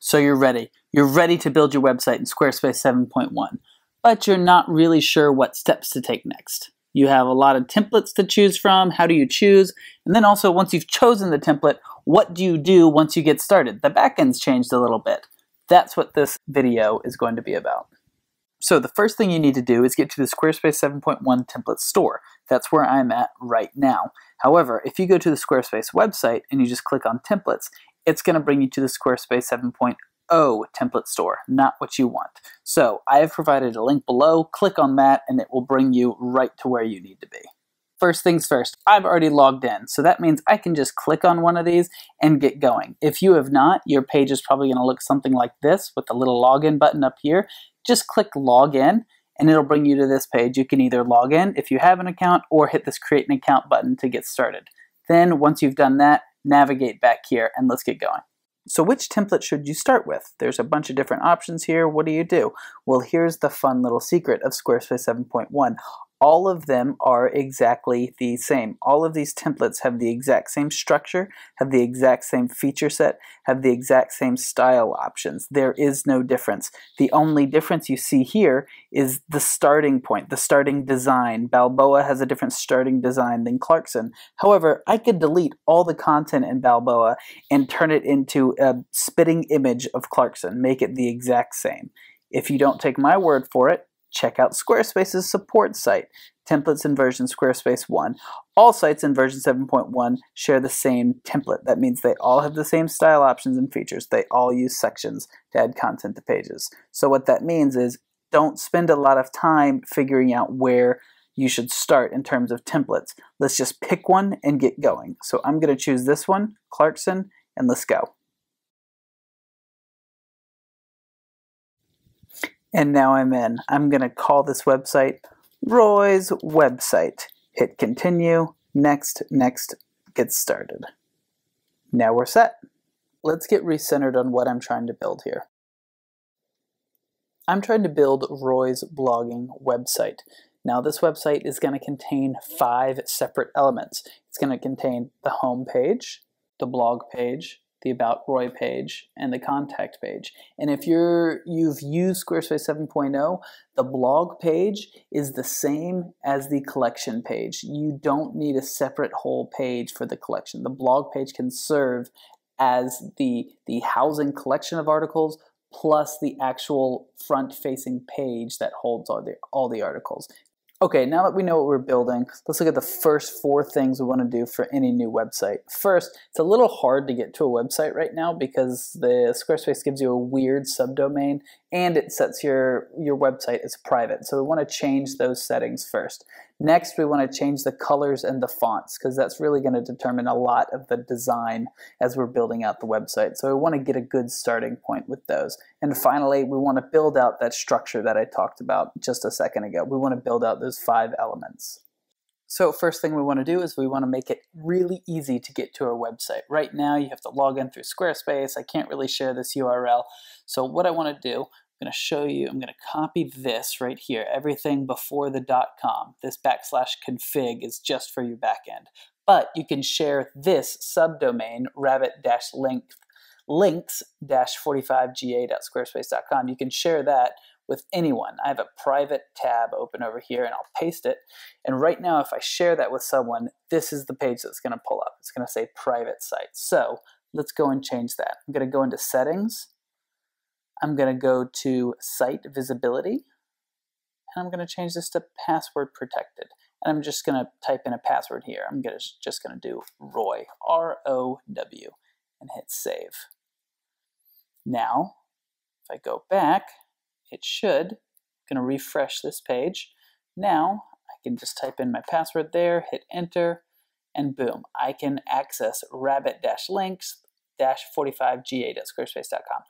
So you're ready. You're ready to build your website in Squarespace 7.1, but you're not really sure what steps to take next. You have a lot of templates to choose from. How do you choose? And then also, once you've chosen the template, what do you do once you get started? The backend's changed a little bit. That's what this video is going to be about. So the first thing you need to do is get to the Squarespace 7.1 template store. That's where I'm at right now. However, if you go to the Squarespace website and you just click on templates, it's going to bring you to the Squarespace 7.0 template store, not what you want. So I have provided a link below. Click on that and it will bring you right to where you need to be. First things first, I've already logged in, so that means I can just click on one of these and get going. If you have not, your page is probably going to look something like this with the little login button up here. Just click login and it'll bring you to this page. You can either log in if you have an account or hit this create an account button to get started. Then once you've done that, navigate back here and let's get going. So which template should you start with? There's a bunch of different options here. What do you do? Well, here's the fun little secret of Squarespace 7.1 all of them are exactly the same. All of these templates have the exact same structure, have the exact same feature set, have the exact same style options. There is no difference. The only difference you see here is the starting point, the starting design. Balboa has a different starting design than Clarkson. However, I could delete all the content in Balboa and turn it into a spitting image of Clarkson, make it the exact same. If you don't take my word for it, check out Squarespace's support site, Templates in version Squarespace 1. All sites in version 7.1 share the same template. That means they all have the same style options and features. They all use sections to add content to pages. So what that means is don't spend a lot of time figuring out where you should start in terms of templates. Let's just pick one and get going. So I'm going to choose this one, Clarkson, and let's go. And now I'm in. I'm going to call this website Roy's website. Hit continue, next, next, get started. Now we're set. Let's get recentered on what I'm trying to build here. I'm trying to build Roy's blogging website. Now this website is going to contain five separate elements. It's going to contain the home page, the blog page, the About Roy page, and the contact page. And if you're you've used Squarespace 7.0, the blog page is the same as the collection page. You don't need a separate whole page for the collection. The blog page can serve as the the housing collection of articles plus the actual front-facing page that holds all the all the articles. Okay, now that we know what we're building, let's look at the first four things we want to do for any new website. First, it's a little hard to get to a website right now because the Squarespace gives you a weird subdomain and it sets your, your website as private. So we want to change those settings first. Next, we want to change the colors and the fonts because that's really going to determine a lot of the design as we're building out the website. So we want to get a good starting point with those. And finally, we want to build out that structure that I talked about just a second ago. We want to build out those five elements. So first thing we want to do is we want to make it really easy to get to our website. Right now you have to log in through Squarespace. I can't really share this URL. So what I want to do, I'm going to show you, I'm going to copy this right here, everything before the dot .com. This backslash config is just for your backend. But you can share this subdomain, rabbit-link links-45ga.squarespace.com. You can share that with anyone. I have a private tab open over here and I'll paste it. And right now, if I share that with someone, this is the page that's going to pull up. It's going to say private site. So let's go and change that. I'm going to go into settings. I'm going to go to site visibility. And I'm going to change this to password protected. And I'm just going to type in a password here. I'm gonna, just going to do Roy, R-O-W, and hit save. Now, if I go back, it should. I'm going to refresh this page. Now I can just type in my password there, hit enter, and boom, I can access rabbit-links-45ga.squarespace.com.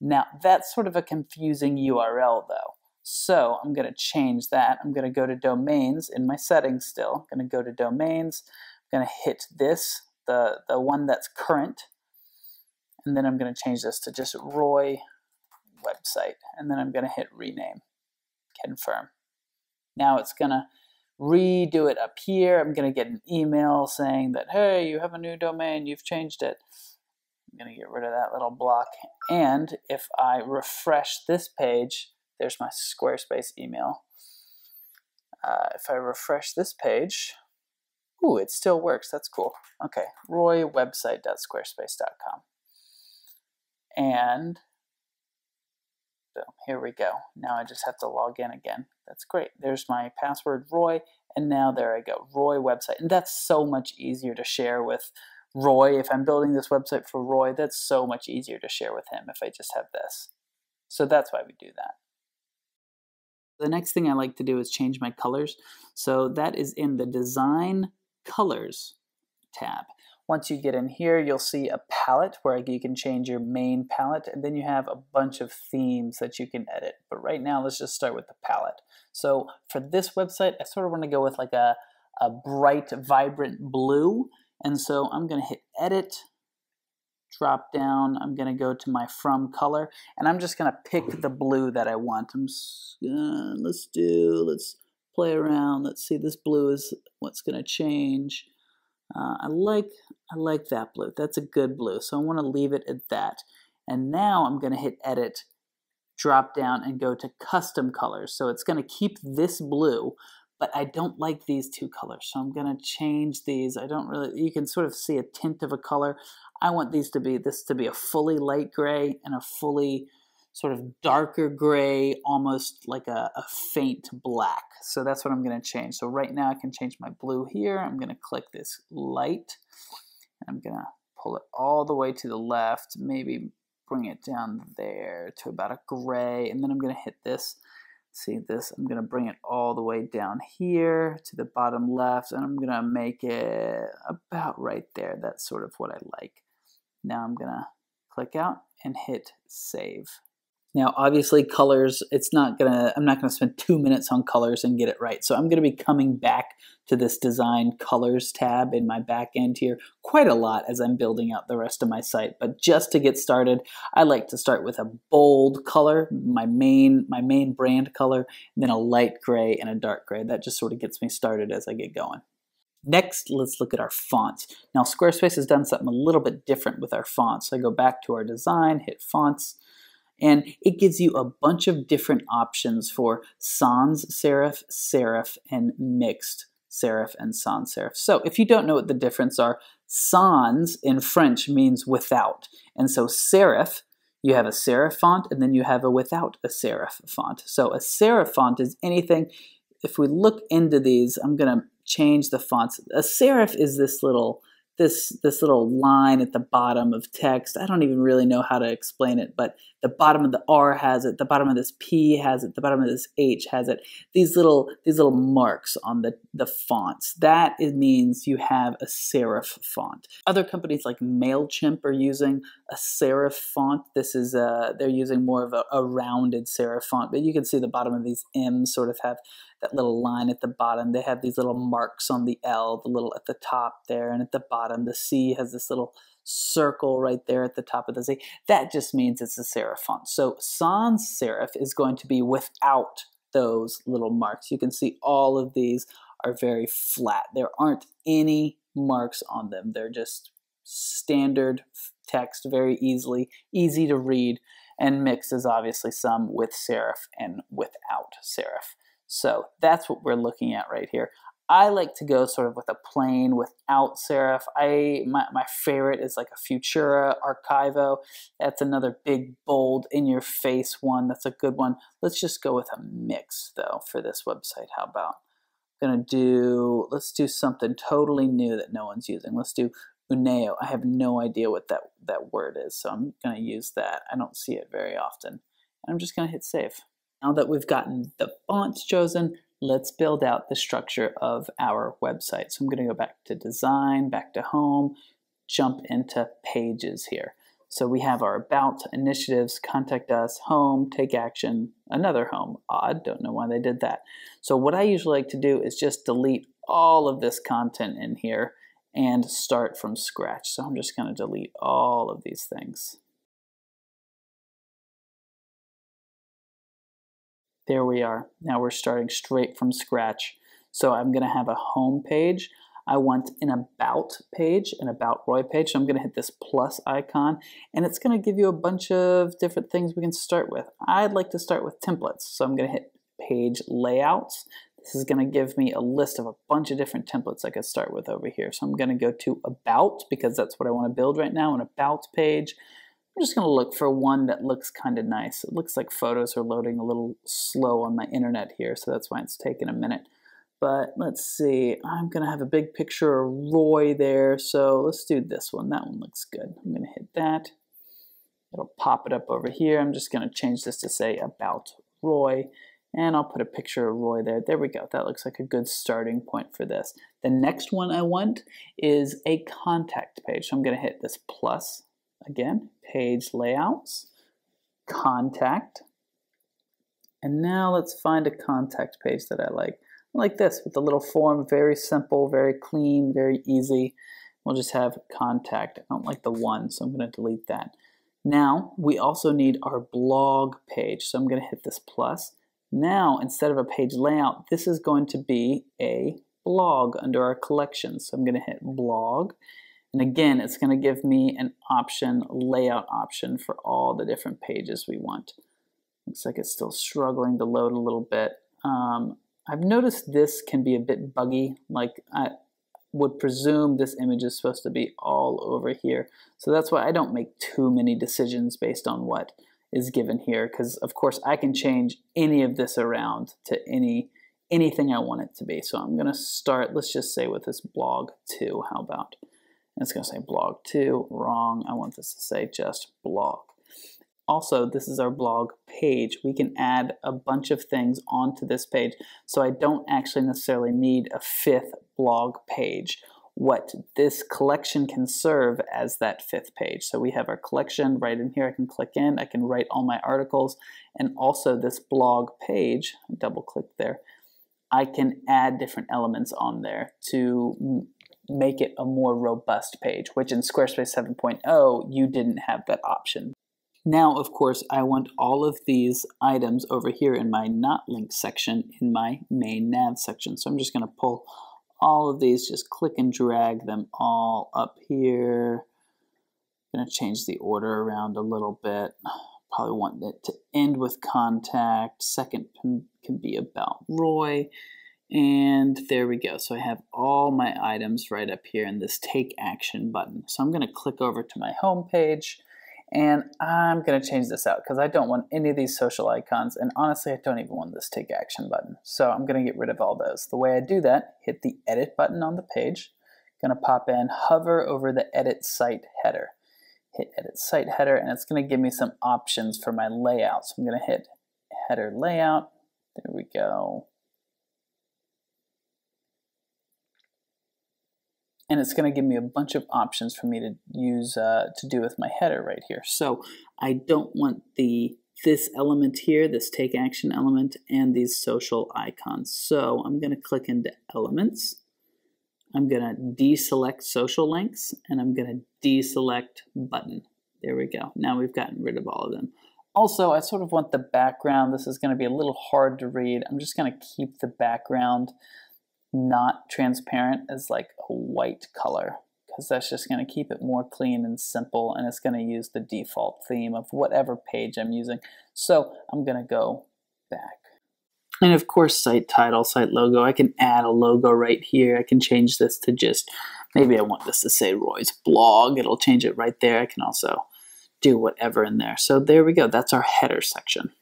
Now that's sort of a confusing URL though. So I'm going to change that. I'm going to go to domains in my settings still. I'm going to go to domains. I'm going to hit this, the, the one that's current. And then I'm going to change this to just Roy website. And then I'm going to hit rename, confirm. Now it's going to redo it up here. I'm going to get an email saying that, hey, you have a new domain, you've changed it. I'm going to get rid of that little block. And if I refresh this page, there's my Squarespace email. Uh, if I refresh this page, ooh, it still works. That's cool. Okay, roywebsite.squarespace.com. And boom, here we go. Now I just have to log in again. That's great. There's my password, Roy, and now there I go, Roy website. And that's so much easier to share with Roy. If I'm building this website for Roy, that's so much easier to share with him if I just have this. So that's why we do that. The next thing I like to do is change my colors. So that is in the Design Colors tab. Once you get in here, you'll see a palette where you can change your main palette, and then you have a bunch of themes that you can edit. But right now, let's just start with the palette. So for this website, I sort of want to go with like a, a bright, vibrant blue. And so I'm going to hit Edit, drop down. I'm going to go to my From Color, and I'm just going to pick the blue that I want. I'm uh, let's do, let's play around. Let's see, this blue is what's going to change. Uh, I like I like that blue. That's a good blue. So I want to leave it at that. And now I'm going to hit Edit, drop down, and go to Custom Colors. So it's going to keep this blue, but I don't like these two colors. So I'm going to change these. I don't really, you can sort of see a tint of a color. I want these to be, this to be a fully light gray and a fully sort of darker gray, almost like a, a faint black. So that's what I'm going to change. So right now I can change my blue here. I'm going to click this light. I'm to pull it all the way to the left, maybe bring it down there to about a gray, and then I'm to hit this. See this? I'm gonna bring it all the way down here to the bottom left and I'm gonna make it about right there. That's sort of what I like. Now I'm gonna click out and hit save now, obviously, colors, it's not gonna, I'm not gonna spend two minutes on colors and get it right. So I'm gonna be coming back to this design colors tab in my back end here quite a lot as I'm building out the rest of my site. But just to get started, I like to start with a bold color, my main, my main brand color, then a light gray and a dark gray. That just sort of gets me started as I get going. Next, let's look at our fonts. Now, Squarespace has done something a little bit different with our fonts. So I go back to our design, hit fonts, and it gives you a bunch of different options for sans serif, serif, and mixed serif and sans serif. So if you don't know what the difference are, sans in French means without. And so serif, you have a serif font and then you have a without a serif font. So a serif font is anything, if we look into these, I'm going to change the fonts. A serif is this little this this little line at the bottom of text. I don't even really know how to explain it, but the bottom of the R has it, the bottom of this P has it, the bottom of this H has it. These little these little marks on the the fonts. That it means you have a serif font. Other companies like Mailchimp are using a serif font. This is a they're using more of a, a rounded serif font, but you can see the bottom of these M's sort of have that little line at the bottom. They have these little marks on the L, the little at the top there, and at the bottom. The C has this little circle right there at the top of the Z. That just means it's a serif font. So sans serif is going to be without those little marks. You can see all of these are very flat. There aren't any marks on them. They're just standard text, very easily, easy to read, and mixed is obviously some with serif and without serif. So that's what we're looking at right here. I like to go sort of with a plain without serif. I my, my favorite is like a Futura Archivo. That's another big, bold, in-your-face one. That's a good one. Let's just go with a mix though for this website. How about? I'm gonna do. Let's do something totally new that no one's using. Let's do Uneo. I have no idea what that that word is, so I'm gonna use that. I don't see it very often. I'm just gonna hit save. Now that we've gotten the fonts chosen, let's build out the structure of our website. So I'm going to go back to design, back to home, jump into pages here. So we have our about, initiatives, contact us, home, take action, another home. Odd, don't know why they did that. So what I usually like to do is just delete all of this content in here and start from scratch. So I'm just going to delete all of these things. There we are. Now we're starting straight from scratch. So I'm going to have a home page. I want an about page, an about Roy page. So I'm going to hit this plus icon and it's going to give you a bunch of different things we can start with. I'd like to start with templates. So I'm going to hit page layouts. This is going to give me a list of a bunch of different templates I could start with over here. So I'm going to go to about because that's what I want to build right now, an about page. I'm just going to look for one that looks kind of nice. It looks like photos are loading a little slow on my internet here, so that's why it's taking a minute. But let's see, I'm going to have a big picture of Roy there, so let's do this one. That one looks good. I'm going to hit that. It'll pop it up over here. I'm just going to change this to say about Roy, and I'll put a picture of Roy there. There we go. That looks like a good starting point for this. The next one I want is a contact page. So I'm going to hit this plus again, page layouts, contact, and now let's find a contact page that I like like this with the little form, very simple, very clean, very easy. We'll just have contact. I don't like the one, so I'm going to delete that. Now, we also need our blog page, so I'm going to hit this plus. Now, instead of a page layout, this is going to be a blog under our collection. So I'm going to hit blog. And again, it's going to give me an option, layout option for all the different pages we want. Looks like it's still struggling to load a little bit. Um, I've noticed this can be a bit buggy, like I would presume this image is supposed to be all over here. So that's why I don't make too many decisions based on what is given here, because of course I can change any of this around to any anything I want it to be. So I'm gonna start, let's just say with this blog too, how about? It's gonna say blog two, wrong. I want this to say just blog. Also, this is our blog page. We can add a bunch of things onto this page, so I don't actually necessarily need a fifth blog page. What this collection can serve as that fifth page. So we have our collection right in here. I can click in, I can write all my articles, and also this blog page, double click there, I can add different elements on there to make it a more robust page, which in Squarespace 7.0, you didn't have that option. Now, of course, I want all of these items over here in my not linked section in my main nav section. So I'm just going to pull all of these, just click and drag them all up here. I'm going to change the order around a little bit. Probably want it to end with contact. Second can, can be about Roy. And there we go. So I have all my items right up here in this take action button. So I'm going to click over to my home page and I'm going to change this out because I don't want any of these social icons. And honestly, I don't even want this take action button. So I'm going to get rid of all those. The way I do that, hit the edit button on the page. Going to pop in, hover over the edit site header. Hit edit site header and it's going to give me some options for my layout. So I'm going to hit header layout. There we go. And it's going to give me a bunch of options for me to use uh, to do with my header right here. So I don't want the this element here, this take action element, and these social icons. So I'm going to click into elements. I'm going to deselect social links, and I'm going to deselect button. There we go. Now we've gotten rid of all of them. Also, I sort of want the background. This is going to be a little hard to read. I'm just going to keep the background not transparent as like a white color because that's just going to keep it more clean and simple and it's going to use the default theme of whatever page I'm using. So I'm going to go back. And of course, site title, site logo. I can add a logo right here. I can change this to just, maybe I want this to say Roy's blog. It'll change it right there. I can also do whatever in there. So there we go. That's our header section.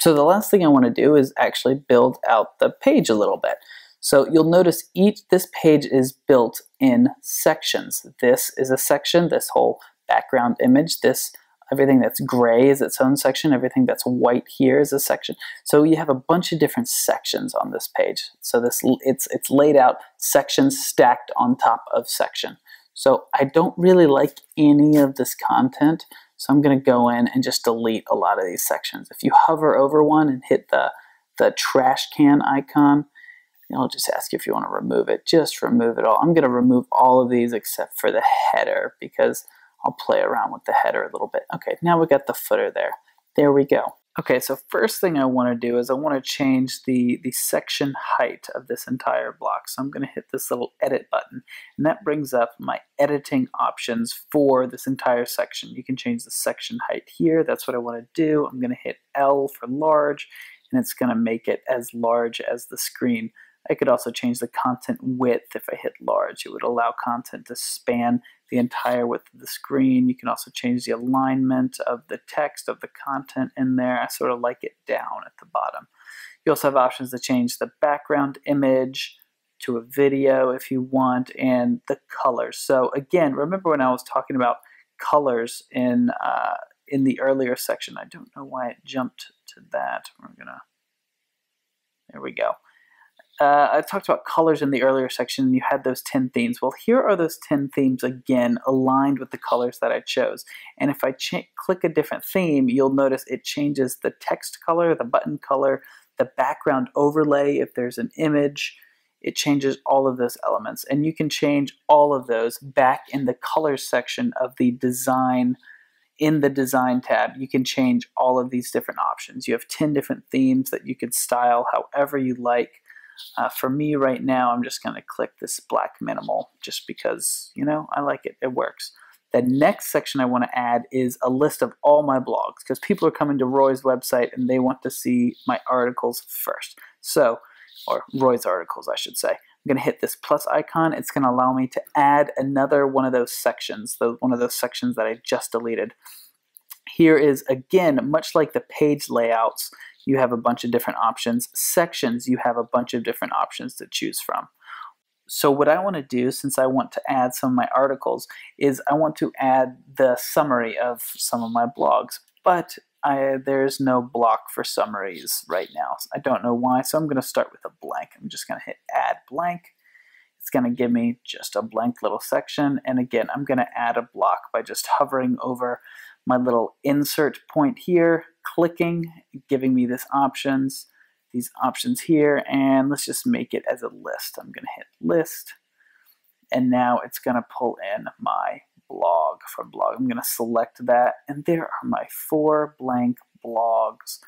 So the last thing I want to do is actually build out the page a little bit. So you'll notice each this page is built in sections. This is a section, this whole background image, this everything that's gray is its own section, everything that's white here is a section. So you have a bunch of different sections on this page. So this it's it's laid out sections stacked on top of section. So I don't really like any of this content. So I'm going to go in and just delete a lot of these sections. If you hover over one and hit the, the trash can icon, it'll just ask you if you want to remove it. Just remove it all. I'm going to remove all of these except for the header because I'll play around with the header a little bit. Okay, now we've got the footer there. There we go. Okay, so first thing I want to do is I want to change the, the section height of this entire block. So I'm going to hit this little edit button and that brings up my editing options for this entire section. You can change the section height here. That's what I want to do. I'm going to hit L for large and it's going to make it as large as the screen. I could also change the content width if I hit large. It would allow content to span the entire width of the screen. You can also change the alignment of the text of the content in there. I sort of like it down at the bottom. You also have options to change the background image to a video if you want and the colors. So again, remember when I was talking about colors in uh, in the earlier section. I don't know why it jumped to that. We're gonna, there we go uh, I talked about colors in the earlier section. And you had those 10 themes. Well, here are those 10 themes again, aligned with the colors that I chose. And if I click a different theme, you'll notice it changes the text color, the button color, the background overlay if there's an image. It changes all of those elements. And you can change all of those back in the colors section of the design in the design tab, you can change all of these different options. You have 10 different themes that you can style however you like. Uh, for me right now, I'm just going to click this black minimal just because, you know, I like it. It works. The next section I want to add is a list of all my blogs because people are coming to Roy's website and they want to see my articles first. So, or Roy's articles, I should say. I'm going to hit this plus icon. It's going to allow me to add another one of those sections, the, one of those sections that I just deleted. Here is, again, much like the page layouts, you have a bunch of different options. Sections, you have a bunch of different options to choose from. So what I want to do, since I want to add some of my articles, is I want to add the summary of some of my blogs. But I, there's no block for summaries right now. I don't know why, so I'm going to start with a blank. I'm just going to hit add blank. It's going to give me just a blank little section. And again, I'm going to add a block by just hovering over my little insert point here, clicking, giving me this options, these options here, and let's just make it as a list. I'm going to hit list, and now it's going to pull in my blog from blog. I'm going to select that, and there are my four blank blogs.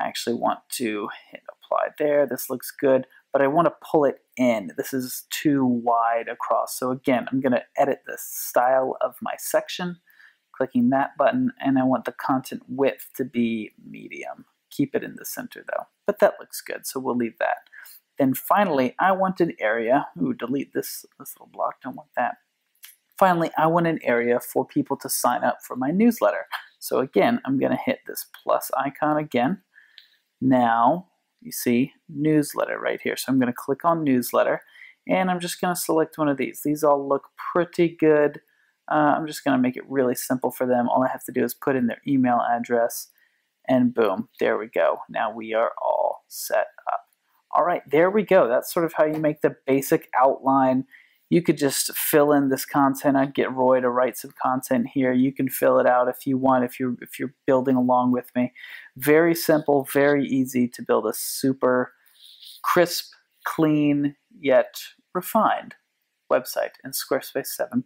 I actually want to hit apply there. This looks good, but I want to pull it in. This is too wide across. So again, I'm going to edit the style of my section clicking that button, and I want the content width to be medium. Keep it in the center though, but that looks good, so we'll leave that. Then finally, I want an area, ooh, delete this, this little block, don't want that. Finally, I want an area for people to sign up for my newsletter. So again, I'm gonna hit this plus icon again. Now, you see newsletter right here. So I'm gonna click on newsletter, and I'm just gonna select one of these. These all look pretty good. Uh, I'm just going to make it really simple for them. All I have to do is put in their email address and boom, there we go. Now we are all set up. All right, there we go. That's sort of how you make the basic outline. You could just fill in this content. I'd get Roy to write some content here. You can fill it out if you want, if you're if you're building along with me. Very simple, very easy to build a super crisp, clean, yet refined website in Squarespace 7.1.